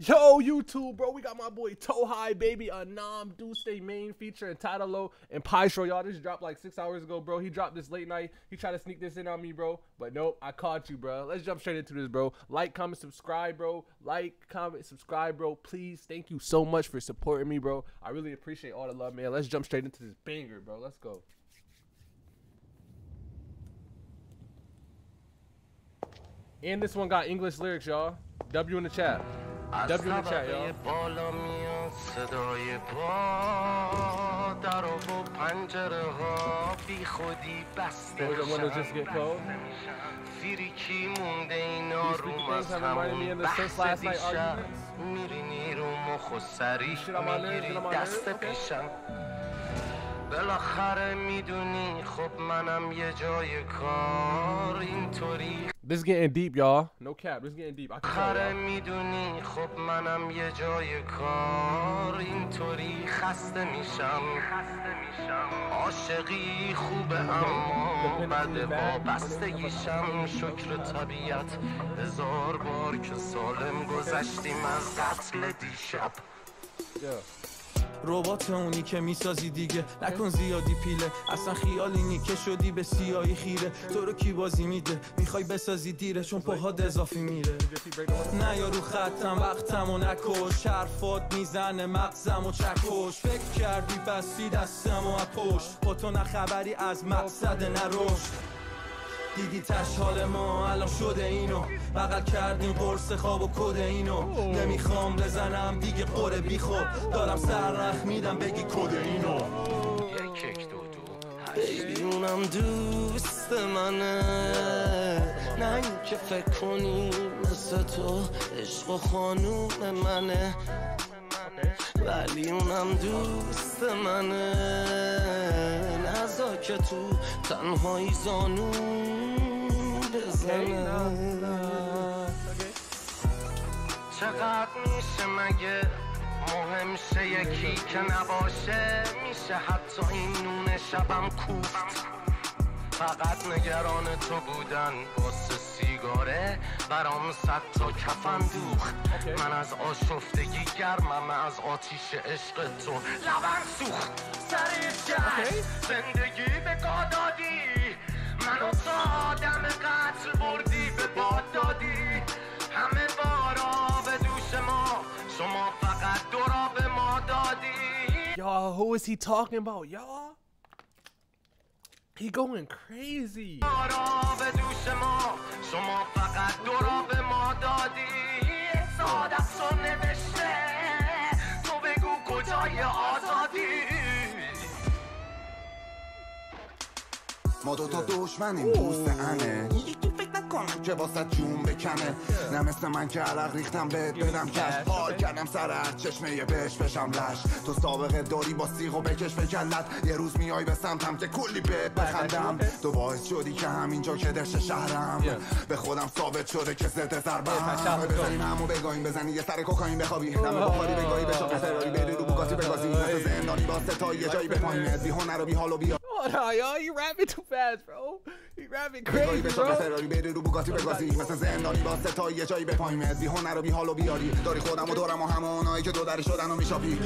Yo, YouTube, bro, we got my boy Toe High, baby, a Nam Stay main feature and Titalo and Show. Y'all, this dropped like six hours ago, bro. He dropped this late night. He tried to sneak this in on me, bro. But nope, I caught you, bro. Let's jump straight into this, bro. Like, comment, subscribe, bro. Like, comment, subscribe, bro. Please, thank you so much for supporting me, bro. I really appreciate all the love, man. Let's jump straight into this banger, bro. Let's go. And this one got English lyrics, y'all. W in the chat. از طبقه بالا میاد صدای پا در و پنجره ها. بی خودی بسته فیریکی مونده اینا رو از همون بحث دیشب. میرینی رو مخ و سریح می‌گیری دست پیشم. بالاخره می‌دونی خب منم یه جای کار. اینطوری This is getting deep, y'all. No cap. This is getting deep. I can می‌دونی. خب منم یه جای کار. اینطوری خسته میشم. عاشقی خوبه اما بده بستگیشم شکر طبیعت. هزار بار که سالم گذشتیم از قتل دیشب. ربات اونی که می‌سازی دیگه. نکن زیادی پیله. اصلا خیالی نی که شدی به سیایی خیره. تو رو کی بازی میده؟ می‌خوای بسازی دیره چون پاهاد اضافی میره. نه یا رو خطم وقتم و نکش. حرفات می‌زنه مغزم و چکش. فکر کردی بسی دستم و پشت با تو نخبری از مقصد نروش دیدی تش حال ما؟ الان شده اینو. بغل کردیم قرص خواب و کد اینو. نمی‌خوام بزنم دیگه قره بی خود. دارم سر میدم بگی کد اینو. یک دو دو اونم دوست منه. نه این که فکر کنی مثل تو عشق و خانوم منه. ولی اونم دوست منه. نزا که تو تنهایی زانو بزنه چقدر میشه مگه مهم شه یکی که نباشه؟ میشه حتی این نون شبم کوفت فقط نگران تو بودن واسه سیگاره. برام صد تا کفن دوخت من از آشفتگی گرمم از آتیش عشق تو لبن سوخت. سر زندگی به دادی Y'all, who is he talking about, y'all? He going crazy. ما دوتا دشمنیم دوست انه نکنم که واسه جون بکنه. نه مثل من که علق ریختم بهت بدم کش. حال کردم سر هر چشمه یه بش بشم لش تو سابقه داری با سیغ و بکش به کلت. یه روز میای به سمتم که کلی بهت بخندم. تو باعث شدی که همینجا که دشت شهرم. به خودم ثابت شده که ضد ضربم. بزنیم همو بگاهیم بزنی یه سر کوکائین بخوابی. دم بخاری بگاهی به شاق فراری بری رو بوگاتی بگازی. مثل زندانی با ستایی یه جایی به پایینت بی هنر و بی حال و بی Hold on, y'all. You rapping too fast, bro. You rapping crazy, bro. فراری بری رو بوگاتی بگازی مثل زندانی با ستای یه جایی بپایمت بی هنر و بی حال و بیاری داری خودم و دارم و همونایی که دو دری شدن و میشاپی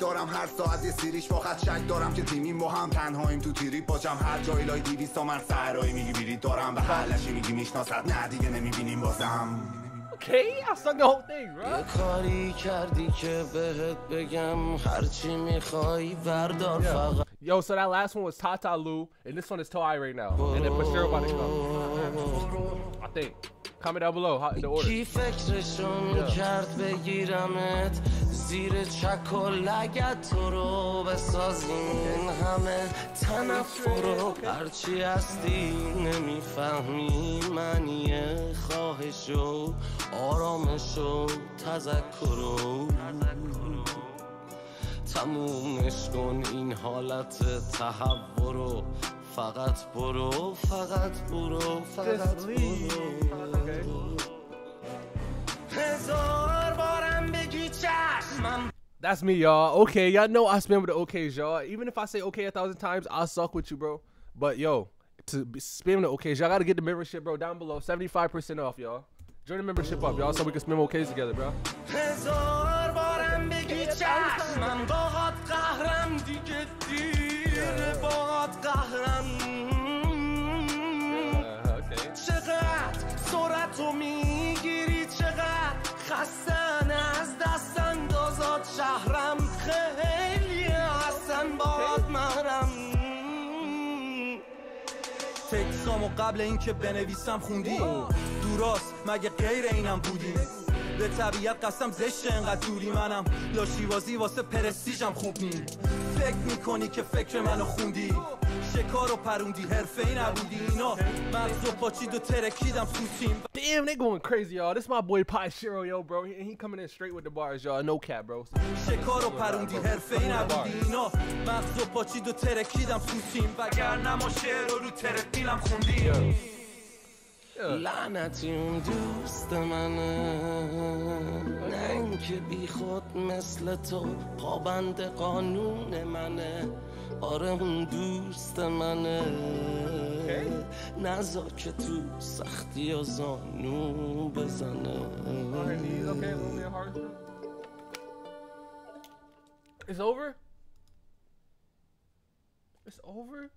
دارم هر ساعت یه سیریش با خط شک دارم که تیمیم با هم تنهاییم تو تیری پاچم هر جایی لای دیویست من سرایی میگی بیری دارم به حلشی میگی میشناست نه دیگه نمی‌بینیم بازم Okay, I sung the whole thing, bro. یه کاری کردی که بهت بگم هرچی می‌خوای بردار فقط Yo, so that last one was Tata Lu, and this one is Toei right now. And then Pashiro about to come. I think. Comment down below how, in the order. کی فکرشون کرد بگیرمت زیر چک و لگت تو رو بسازین همه تنفر رو هرچی هستی نمیفهمی منیه خواهش و آرامش و تذکر و تمومش کن این حالت تحور رو فقط برو فقط برو فقط برو هزار بارم بگی چشمم That's me, y'all. Okay, y'all know I spin with the OKs, y'all. Even if I say okay a thousand times, I'll suck with you, bro. But yo, to spin with the OKs, y'all gotta get the membership, bro, down below. 75% off, y'all. Join the membership up, y'all, so we can spend more K's together, bro. چشم من باهات قهرم دیگه دیر باهات قهرم. چقدر سرعت رو می‌گیری چقدر خستن از دست اندازات شهرم خیلی هستن باهات محرم تکسامو قبل اینکه بنویسم خوندی. دوراست مگه غیر اینم بودی؟ به طبیعت قسم زشت انقدر دوری منم لاشیوازی واسه پرستیجم خوب نی فکر می‌کنی که فکر منو خوندی شکار و پروندی حرفه ای نبودی اینا مغز و پاچید و ترکیدم سوتیم Damn, they going crazy, y'all. This my boy Pi Shiro, yo, bro. He, he coming in straight with the bars, y'all. No cap, bro. شکار و پروندی حرفه ای نبودی اینا مغز و پاچید و ترکیدم سوتیم وگر ما شعر رو رو ترکیلم خوندی لعنتی اون دوست منه نه اینکه بی خود مثل تو پابند قانون منه آره اون دوست منه نزا که تو سختی و زانو بزنه. It's over? It's over?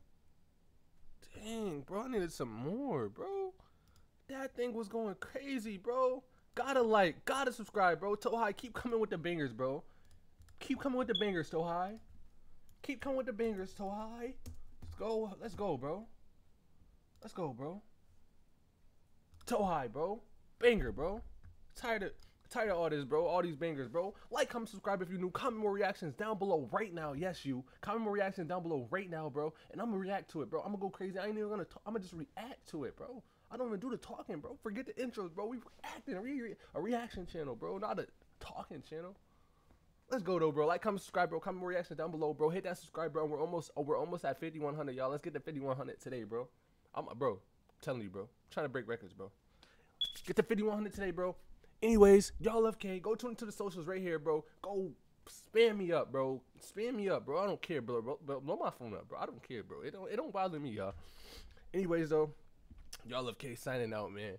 Dang, bro, I needed some more, bro. That thing was going crazy, bro. Gotta like, gotta subscribe, bro. Tohai, keep coming with the bangers, bro. Keep coming with the bangers, Tohai. Keep coming with the bangers, Tohai. Let's go, let's go, bro. Let's go, bro. Tohai, bro. Banger, bro. Tired of tired of all this, bro. All these bangers, bro. Like, comment, subscribe if you're new. Comment more reactions down below right now. Yes, you. Comment more reactions down below right now, bro. And I'm gonna react to it, bro. I'm gonna go crazy. I ain't even gonna. Talk. I'm gonna just react to it, bro. I don't even do the talking, bro. Forget the intros, bro. We reacting re- a reaction channel, bro, not a talking channel. Let's go though, bro. Like, comment, subscribe, bro. Comment more reactions down below, bro. Hit that subscribe, bro. We're almost, oh, we're almost at 5100, y'all. Let's get to 5100 today, bro. I'm, bro. I'm telling you, bro. I'm trying to break records, bro. Get to 5100 today, bro. Anyways, y'all love K. Go tune into the socials right here, bro. Go spam me up, bro. Spam me up, bro. I don't care, bro. Bro, bro blow my phone up, bro. I don't care, bro. It don't, it don't bother me, y'all. Anyways, though, y'all love K signing out, man.